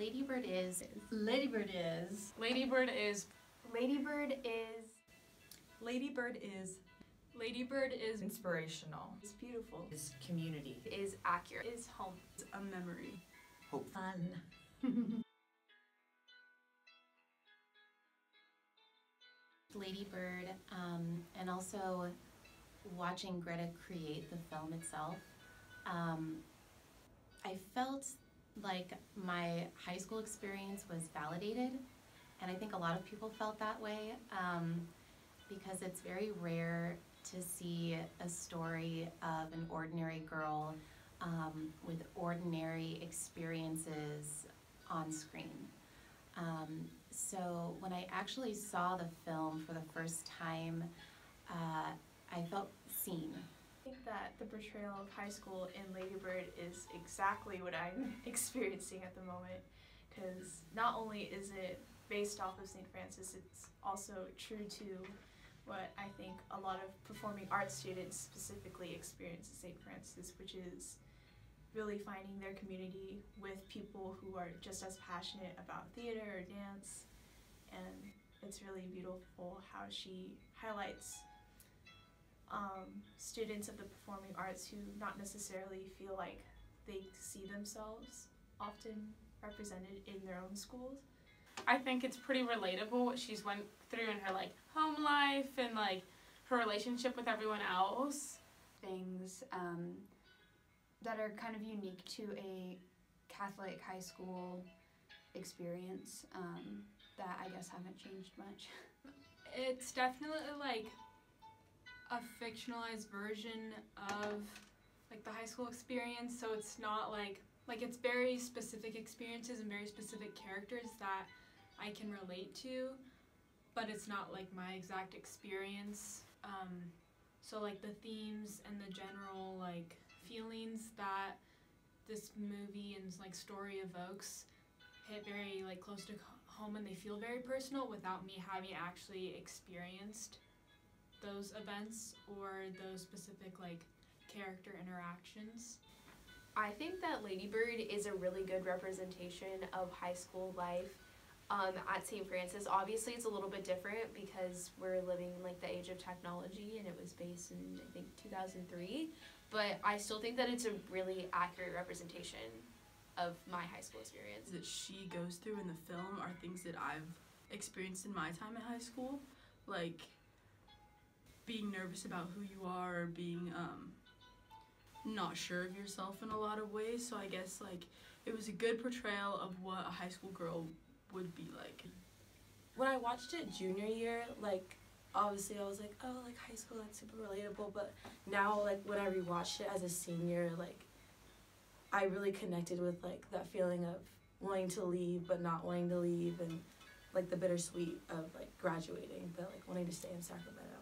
Ladybird is. Ladybird is. Ladybird is. Ladybird is. Ladybird is. Ladybird is Inspirational. It's beautiful. is community. Is accurate. Is home. It's a memory. Hope. Fun. Ladybird, um, and also watching Greta create the film itself, um, I felt like my high school experience was validated, and I think a lot of people felt that way um, because it's very rare to see a story of an ordinary girl um, with ordinary experiences on screen. Um, so when I actually saw the film for the first time, uh, I felt seen. I think that the portrayal of high school in Ladybird is exactly what I'm experiencing at the moment. Because not only is it based off of St. Francis, it's also true to what I think a lot of performing arts students specifically experience at St. Francis, which is really finding their community with people who are just as passionate about theater or dance. And it's really beautiful how she highlights um, students of the performing arts who not necessarily feel like they see themselves often represented in their own schools. I think it's pretty relatable what she's went through in her like home life and like her relationship with everyone else. things um, that are kind of unique to a Catholic high school experience um, that I guess haven't changed much. It's definitely like a fictionalized version of like the high school experience, so it's not like like it's very specific experiences and very specific characters that I can relate to, but it's not like my exact experience. Um, so like the themes and the general like feelings that this movie and like story evokes hit very like close to home and they feel very personal without me having actually experienced those events or those specific like character interactions. I think that Ladybird is a really good representation of high school life um, at St. Francis. Obviously, it's a little bit different because we're living in like the age of technology and it was based in I think 2003. But I still think that it's a really accurate representation of my high school experience. that she goes through in the film are things that I've experienced in my time at high school, like being nervous about who you are or being um, not sure of yourself in a lot of ways. So I guess like it was a good portrayal of what a high school girl would be like. when I watched it junior year, like obviously I was like, oh, like high school, that's super relatable. But now, like when I rewatched it as a senior, like I really connected with like that feeling of wanting to leave but not wanting to leave, and like the bittersweet of like graduating but like wanting to stay in Sacramento.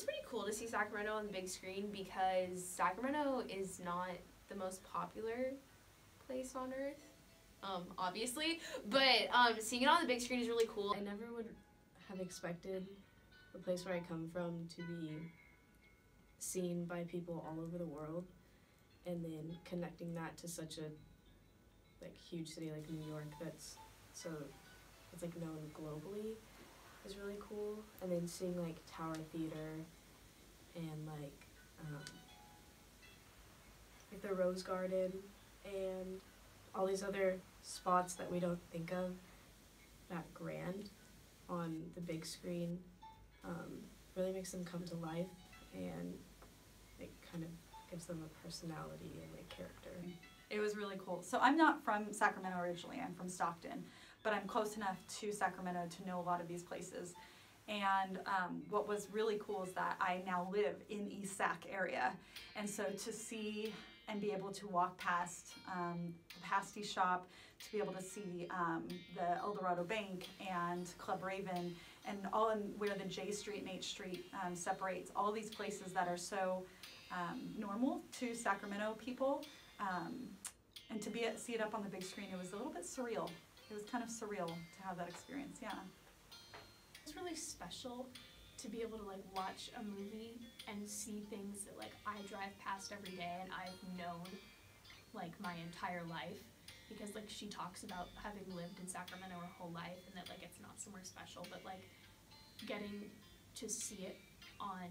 It's pretty cool to see Sacramento on the big screen because Sacramento is not the most popular place on earth, um, obviously. But um, seeing it on the big screen is really cool. I never would have expected the place where I come from to be seen by people all over the world and then connecting that to such a like huge city like New York that's so it's like known globally is really cool and then seeing like Tower Theater and like um, like the Rose Garden and all these other spots that we don't think of that grand on the big screen um, really makes them come to life and it kind of gives them a personality and a character. It was really cool. So I'm not from Sacramento originally, I'm from Stockton, but I'm close enough to Sacramento to know a lot of these places. And um, what was really cool is that I now live in East Sac area. And so to see and be able to walk past um, the pasty shop, to be able to see um, the El Dorado Bank and Club Raven, and all in where the J Street and H Street um, separates, all these places that are so um, normal to Sacramento people. Um, and to be at, see it up on the big screen, it was a little bit surreal. It was kind of surreal to have that experience. Yeah. It's really special to be able to like watch a movie and see things that like I drive past every day and I've known like my entire life because like she talks about having lived in Sacramento her whole life and that like it's not somewhere special but like getting to see it on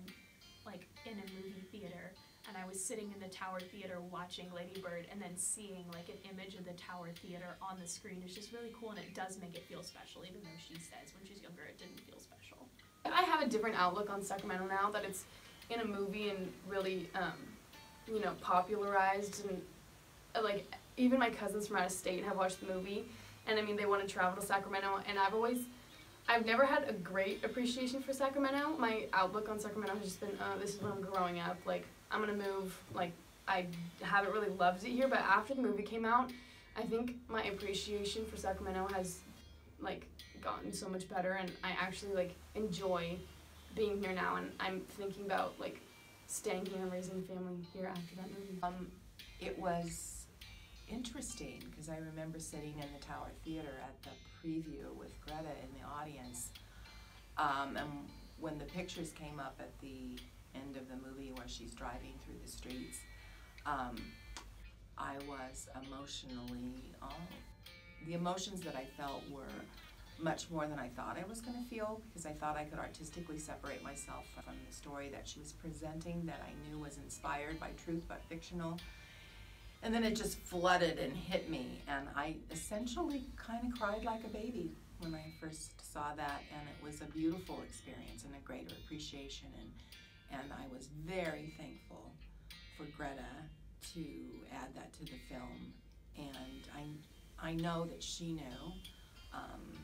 like in a movie theater and I was sitting in the Tower Theater watching Lady Bird and then seeing like an image of the Tower Theater on the screen is just really cool and it does make it feel special even though she says when she's younger it didn't feel special. I have a different outlook on Sacramento now that it's in a movie and really, um, you know, popularized and uh, like even my cousins from out of state have watched the movie, and I mean they want to travel to Sacramento, and I've always, I've never had a great appreciation for Sacramento. My outlook on Sacramento has just been, uh, this is where I'm growing up. Like I'm gonna move. Like I haven't really loved it here, but after the movie came out, I think my appreciation for Sacramento has, like, gotten so much better, and I actually like enjoy being here now, and I'm thinking about like staying here and raising a family here after that movie. Um, it was interesting because I remember sitting in the Tower Theater at the preview with Greta in the audience. Um, and when the pictures came up at the end of the movie where she's driving through the streets, um, I was emotionally, oh, the emotions that I felt were much more than I thought I was going to feel because I thought I could artistically separate myself from the story that she was presenting that I knew was inspired by truth but fictional. And then it just flooded and hit me, and I essentially kind of cried like a baby when I first saw that, and it was a beautiful experience and a greater appreciation, and and I was very thankful for Greta to add that to the film, and I I know that she knew. Um,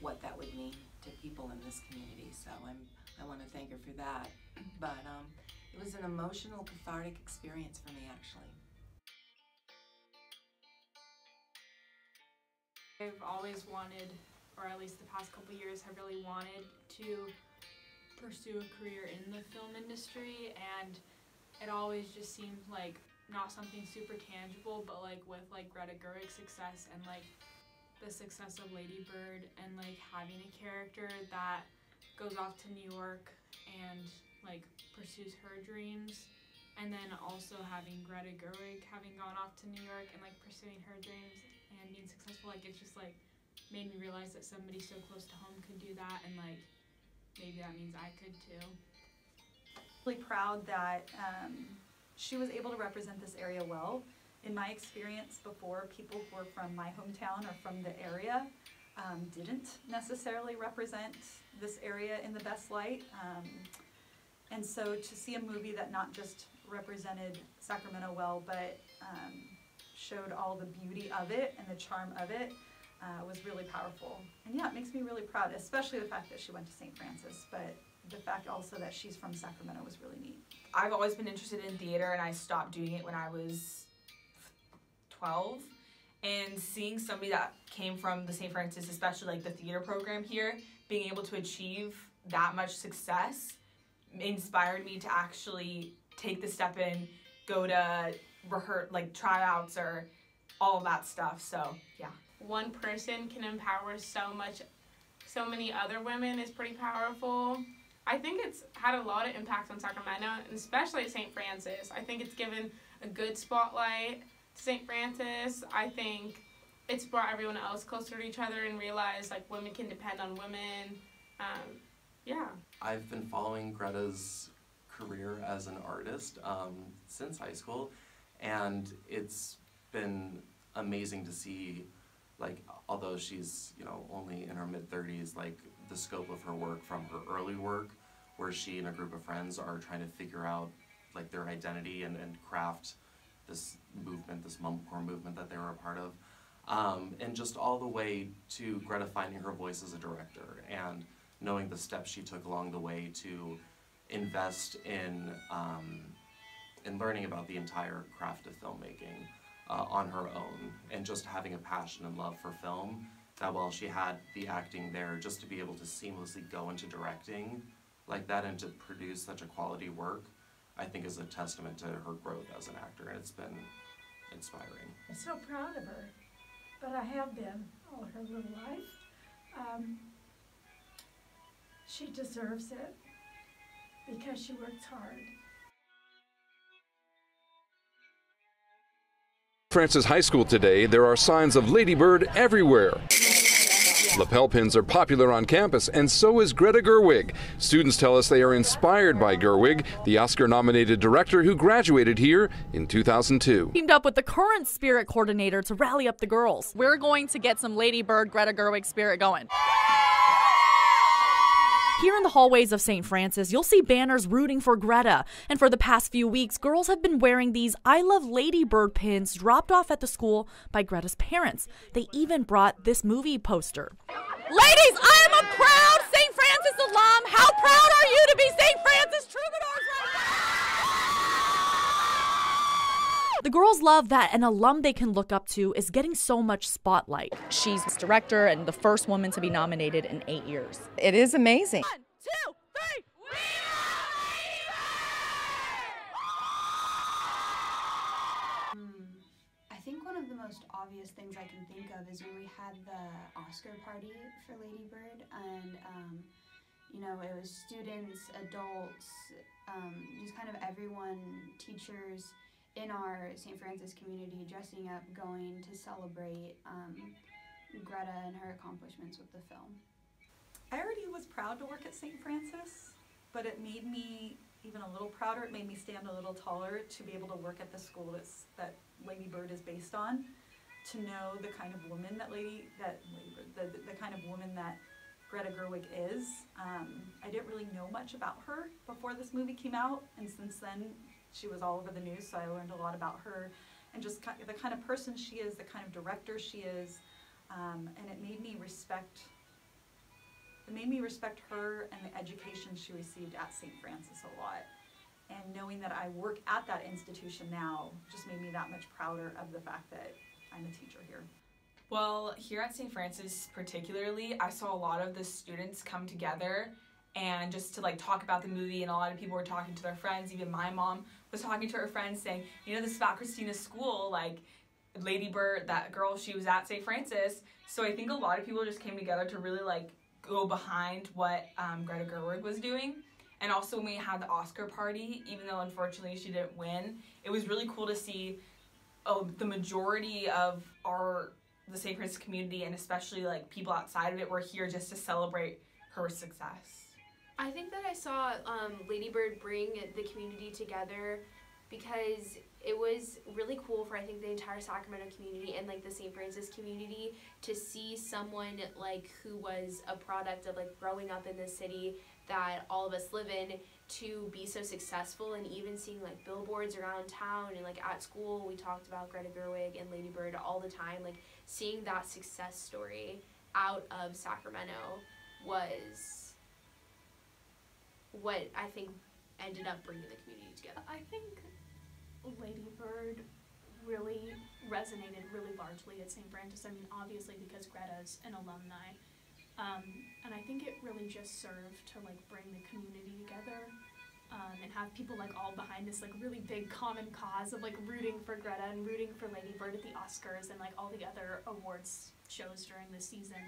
what that would mean to people in this community. So I'm, I want to thank her for that. But um, it was an emotional, cathartic experience for me, actually. I've always wanted, or at least the past couple years, have really wanted to pursue a career in the film industry, and it always just seemed like not something super tangible, but like with like Greta Gerwig's success and like the success of Lady Bird and like having a character that goes off to New York and like pursues her dreams and then also having Greta Gerwig having gone off to New York and like pursuing her dreams and being successful like it's just like made me realize that somebody so close to home could do that and like maybe that means I could too. Really proud that um, she was able to represent this area well in my experience before, people who were from my hometown or from the area um, didn't necessarily represent this area in the best light. Um, and so to see a movie that not just represented Sacramento well, but um, showed all the beauty of it and the charm of it uh, was really powerful. And yeah, it makes me really proud, especially the fact that she went to St. Francis, but the fact also that she's from Sacramento was really neat. I've always been interested in theater and I stopped doing it when I was 12 and seeing somebody that came from the St. Francis, especially like the theater program here, being able to achieve that much success inspired me to actually take the step in, go to rehearse, like tryouts or all of that stuff. So, yeah. One person can empower so much, so many other women is pretty powerful. I think it's had a lot of impact on Sacramento, and especially at St. Francis. I think it's given a good spotlight to St. Francis. I think it's brought everyone else closer to each other and realized like women can depend on women. Um, yeah. I've been following Greta's career as an artist um, since high school, and it's been amazing to see, like, although she's you know only in her mid thirties, like the scope of her work from her early work, where she and a group of friends are trying to figure out like their identity and, and craft this movement, this mumblecore movement that they were a part of, um, and just all the way to Greta finding her voice as a director and knowing the steps she took along the way to invest in um, in learning about the entire craft of filmmaking uh, on her own, and just having a passion and love for film. That while she had the acting there, just to be able to seamlessly go into directing like that and to produce such a quality work I think is a testament to her growth as an actor, and it's been inspiring. I'm so proud of her, but I have been all her little life. Um, she deserves it because she works hard. Francis High School today, there are signs of Ladybird everywhere. Lapel pins are popular on campus, and so is Greta Gerwig. Students tell us they are inspired by Gerwig, the Oscar nominated director who graduated here in 2002. Teamed up with the current spirit coordinator to rally up the girls. We're going to get some Ladybird Greta Gerwig spirit going. Here in the hallways of St. Francis, you'll see banners rooting for Greta. And for the past few weeks, girls have been wearing these I Love Ladybird pins dropped off at the school by Greta's parents. They even brought this movie poster. Ladies, I am a proud St. Francis alum. How proud are you to be St. Francis troubadours right now? The girls love that an alum they can look up to is getting so much spotlight. She's director and the first woman to be nominated in eight years. It is amazing. One, two, three. Hmm. I think one of the most obvious things I can think of is when we had the Oscar party for Lady Bird, and um, you know, it was students, adults, um, just kind of everyone, teachers in our St. Francis community dressing up, going to celebrate um, Greta and her accomplishments with the film. I already was proud to work at St. Francis, but it made me even a little prouder. It made me stand a little taller to be able to work at the school that's, that Lady Bird is based on. To know the kind of woman that Lady that Lady Bird, the, the kind of woman that Greta Gerwig is. Um, I didn't really know much about her before this movie came out, and since then she was all over the news. So I learned a lot about her and just the kind of person she is, the kind of director she is, um, and it made me respect it made me respect her and the education she received at St. Francis a lot. And knowing that I work at that institution now just made me that much prouder of the fact that I'm a teacher here. Well, here at St. Francis particularly, I saw a lot of the students come together and just to like talk about the movie and a lot of people were talking to their friends, even my mom was talking to her friends saying, you know, this is about Christina's school, like Lady Bird, that girl, she was at St. Francis. So I think a lot of people just came together to really like go behind what um, Greta Gerwig was doing. And also when we had the Oscar party, even though unfortunately she didn't win, it was really cool to see oh, the majority of our the St. Francis community and especially like people outside of it were here just to celebrate her success. I think that I saw um, Ladybird bring the community together because it was really cool for I think the entire Sacramento community and like the St. Francis community to see someone like who was a product of like growing up in the city that all of us live in to be so successful and even seeing like billboards around town and like at school we talked about Greta Gerwig and Lady Bird all the time like seeing that success story out of Sacramento was what I think ended up bringing the community together. I think Lady Bird really resonated really largely at St. Francis. I mean, obviously because Greta's an alumni. Um, and I think it really just served to like bring the community together um, and have people like all behind this like really big common cause of like rooting for Greta and rooting for Lady Bird at the Oscars and like all the other awards shows during the season.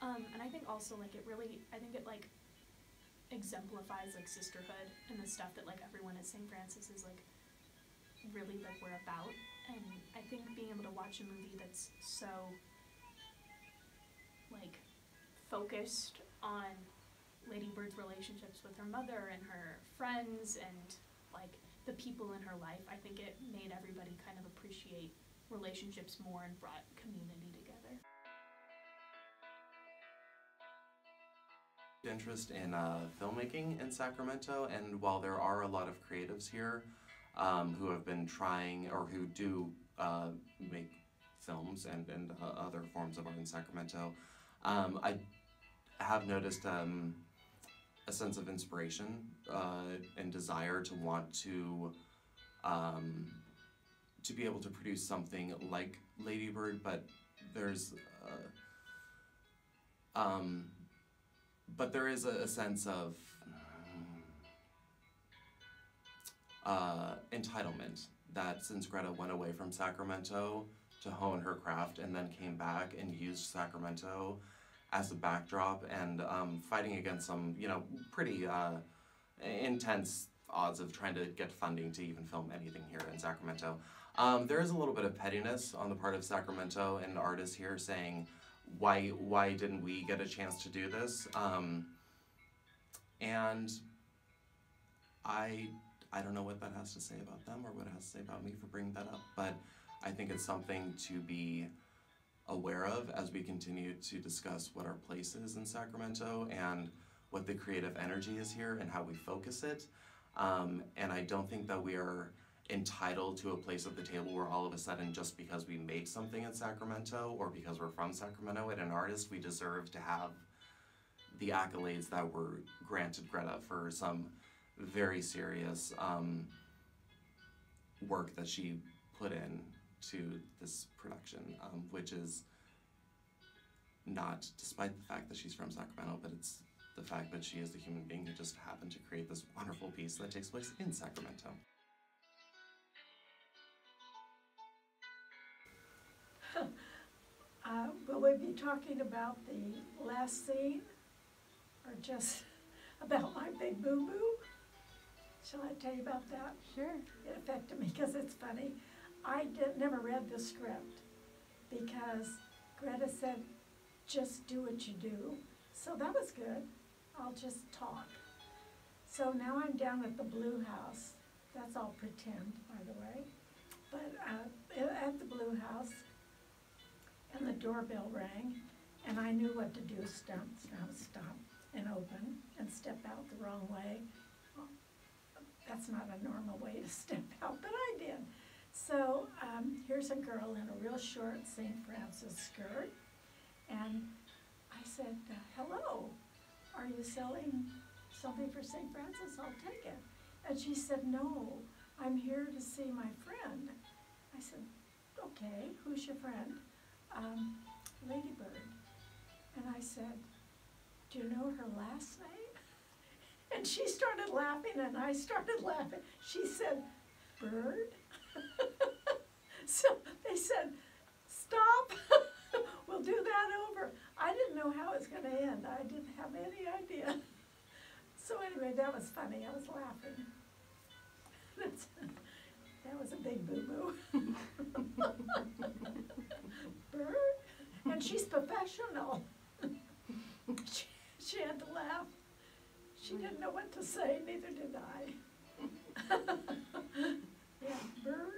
Um, and I think also like it really, I think it like exemplifies like sisterhood and the stuff that like everyone at St. Francis is like really like we're about. And I think being able to watch a movie that's so like focused on Lady Bird's relationships with her mother and her friends and like the people in her life, I think it made everybody kind of appreciate relationships more and brought community interest in uh, filmmaking in Sacramento, and while there are a lot of creatives here um, who have been trying or who do uh, make films and, and uh, other forms of art in Sacramento, um, I have noticed um, a sense of inspiration uh, and desire to want to um, to be able to produce something like Lady Bird, but there's uh, um, but there is a, a sense of uh, entitlement that since Greta went away from Sacramento to hone her craft and then came back and used Sacramento as a backdrop and um, fighting against some, you know, pretty uh, intense odds of trying to get funding to even film anything here in Sacramento. Um, there is a little bit of pettiness on the part of Sacramento and artists here saying, why why didn't we get a chance to do this? Um, and I I don't know what that has to say about them or what it has to say about me for bringing that up, but I think it's something to be aware of as we continue to discuss what our place is in Sacramento and what the creative energy is here and how we focus it. Um, and I don't think that we are entitled to a place at the table where all of a sudden, just because we made something in Sacramento or because we're from Sacramento and an artist, we deserve to have the accolades that were granted Greta for some very serious um, work that she put in to this production, um, which is not despite the fact that she's from Sacramento, but it's the fact that she is a human being who just happened to create this wonderful piece that takes place in Sacramento. Uh, will we be talking about the last scene or just about my big boo boo? Shall I tell you about that? Sure. It affected me because it's funny. I did, never read the script because Greta said, just do what you do. So that was good. I'll just talk. So now I'm down at the Blue House. That's all pretend, by the way. But uh, at the Blue House, and the doorbell rang, and I knew what to do, stop, stop, stop, and open, and step out the wrong way. Well, that's not a normal way to step out, but I did. So um, here's a girl in a real short St. Francis skirt, and I said, hello, are you selling something for St. Francis? I'll take it. And she said, no, I'm here to see my friend. I said, okay, who's your friend? Um, Ladybird. And I said, do you know her last name? And she started laughing and I started laughing. She said, Bird? so they said, stop, we'll do that over. I didn't know how it was going to end. I didn't have any idea. So anyway, that was funny. I was laughing. That's, that was a big boo-boo her, and she's professional. she, she had to laugh. She didn't know what to say, neither did I. yeah, bird.